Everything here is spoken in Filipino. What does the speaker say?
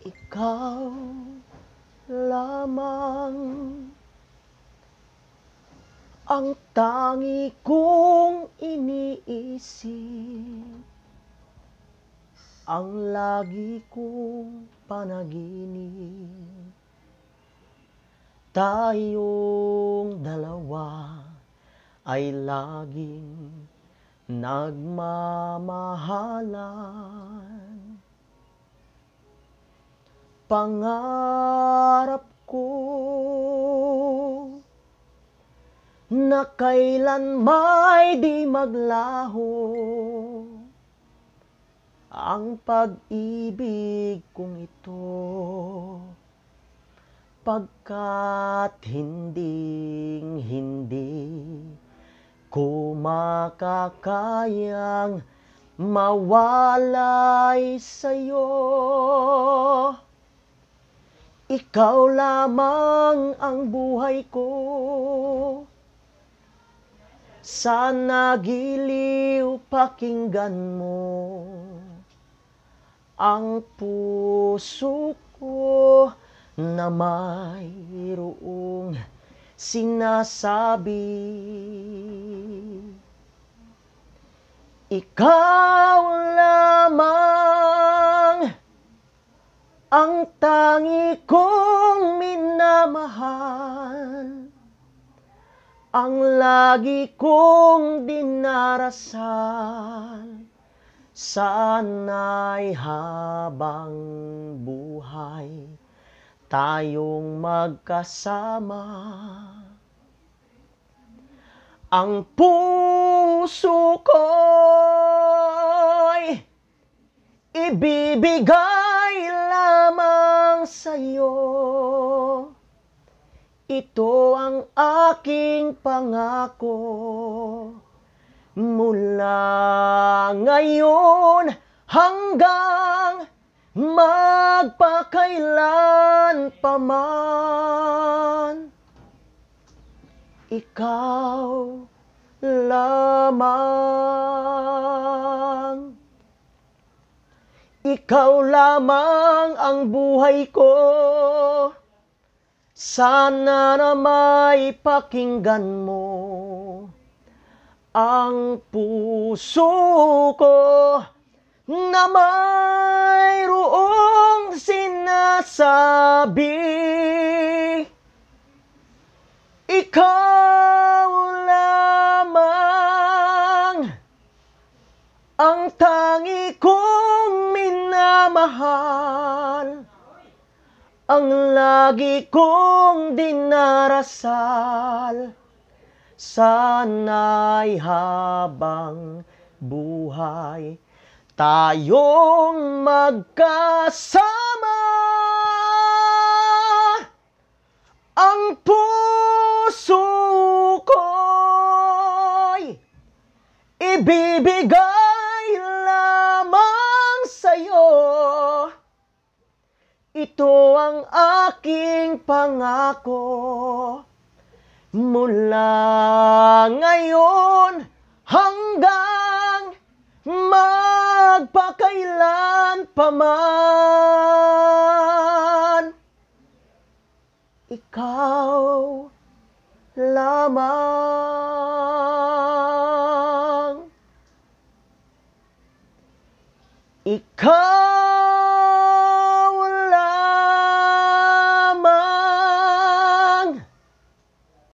Ikaw lamang ang tangi kong iniisip. Ang lagi kong panaginip. Tayong dalawa ay laging nagmamahalan Pangarap ko na kailanmay di maglaho. Ang pag-ibig kong ito pagkat hinding hindi ko makakayang mawalay sa'yo ikaw lamang ang buhay ko. Sana giliw pakinggan mo Ang puso ko na mayroong sinasabi. Ikaw lamang ang tangi kong minamahal Ang lagi kong dinarasal. Sana'y habang buhay Tayong magkasama. Ang puso ko'y ibibigay lamang sa'yo. Ito ang aking pangako mula ngayon hanggang magpakailan paman. Ikaw lamang. Ikaw lamang ang buhay ko. Sana na may pakinggan mo ang puso ko na mayroong sinasabi. Ang tangi kong minamahal Ang lagi kong dinarasal. Sana'y habang buhay Tayong magkasama. Ang puso ko'y ibibigay aking pangako mula ngayon hanggang magpakailan paman. Ikaw lamang. Ikaw